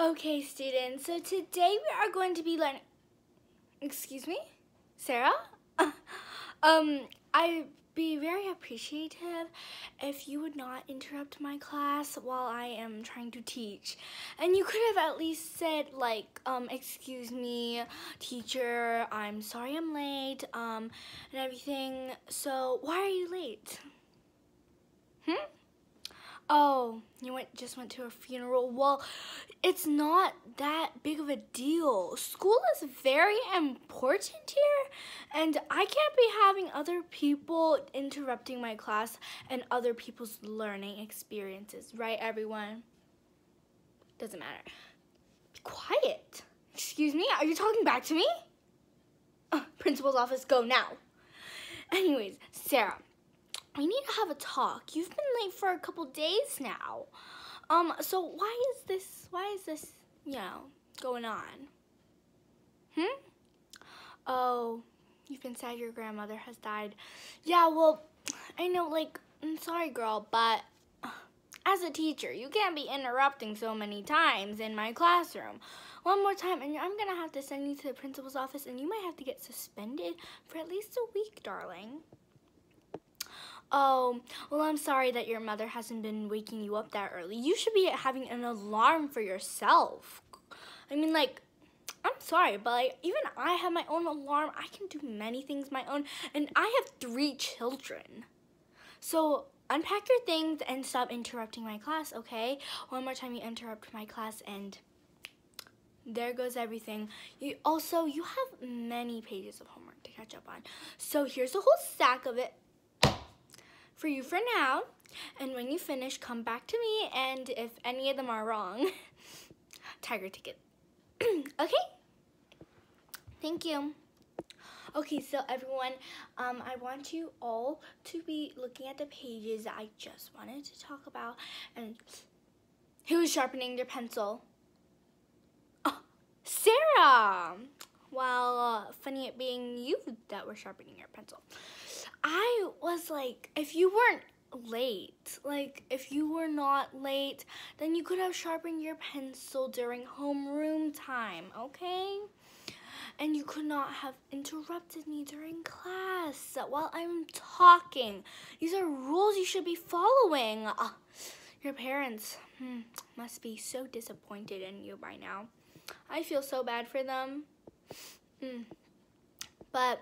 Okay, students, so today we are going to be learning. Excuse me? Sarah? um, I'd be very appreciative if you would not interrupt my class while I am trying to teach. And you could have at least said, like, um, excuse me, teacher, I'm sorry I'm late, um, and everything. So, why are you late? Oh, you went just went to a funeral. Well, it's not that big of a deal. School is very important here, and I can't be having other people interrupting my class and other people's learning experiences, right everyone? Doesn't matter. Be quiet. Excuse me, are you talking back to me? Uh, principal's office, go now. Anyways, Sarah, we need to have a talk. You've been late for a couple days now. Um, so why is this, why is this, you know, going on? Hmm? Oh, you've been sad your grandmother has died. Yeah, well, I know, like, I'm sorry, girl, but as a teacher, you can't be interrupting so many times in my classroom. One more time, and I'm gonna have to send you to the principal's office, and you might have to get suspended for at least a week, darling. Oh, well, I'm sorry that your mother hasn't been waking you up that early. You should be having an alarm for yourself. I mean, like, I'm sorry, but like, even I have my own alarm. I can do many things my own, and I have three children. So unpack your things and stop interrupting my class, okay? One more time you interrupt my class and there goes everything. You also, you have many pages of homework to catch up on. So here's a whole stack of it for you for now. And when you finish, come back to me. And if any of them are wrong, tiger ticket. okay? Thank you. Okay, so everyone, um, I want you all to be looking at the pages I just wanted to talk about. And who's sharpening their pencil? Oh, Sarah! Well, uh, funny it being you that were sharpening your pencil. I was like, if you weren't late, like if you were not late, then you could have sharpened your pencil during homeroom time, okay? And you could not have interrupted me during class while I'm talking. These are rules you should be following. Uh, your parents hmm, must be so disappointed in you by now. I feel so bad for them. Mm. But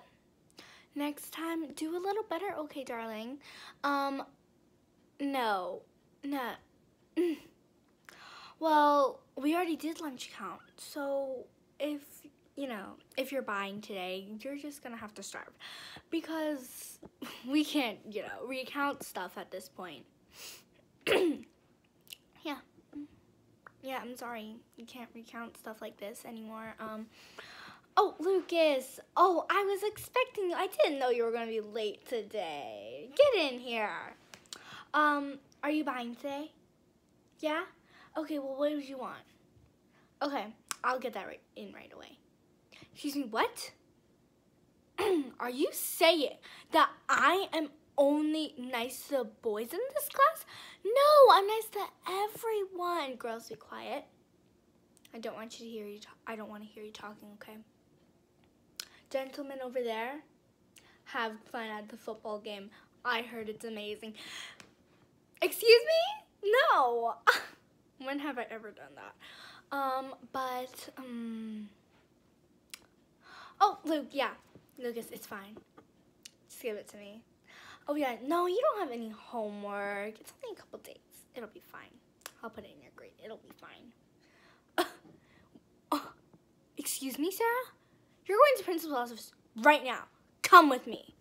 next time, do a little better, okay, darling? Um, no, no. well, we already did lunch count, so if, you know, if you're buying today, you're just gonna have to starve because we can't, you know, recount stuff at this point. yeah. Yeah, I'm sorry. You can't recount stuff like this anymore. Um, Oh, Lucas. Oh, I was expecting you. I didn't know you were going to be late today. Get in here. Um, are you buying today? Yeah? Okay, well, what would you want? Okay, I'll get that right in right away. Excuse me, what? are you saying that I am only nice to boys in this class? No, I'm nice to everyone. Girls, be quiet. I don't want you to hear you. I don't want to hear you talking, okay? Gentlemen over there, have fun at the football game. I heard it's amazing. Excuse me? No. when have I ever done that? Um, but, um, oh, Luke, yeah. Lucas, it's fine. Just give it to me. Oh, yeah, no, you don't have any homework. It's only a couple days. It'll be fine. I'll put it in your grade. It'll be fine. Excuse me, Sarah? You're going to principal's office right now. Come with me.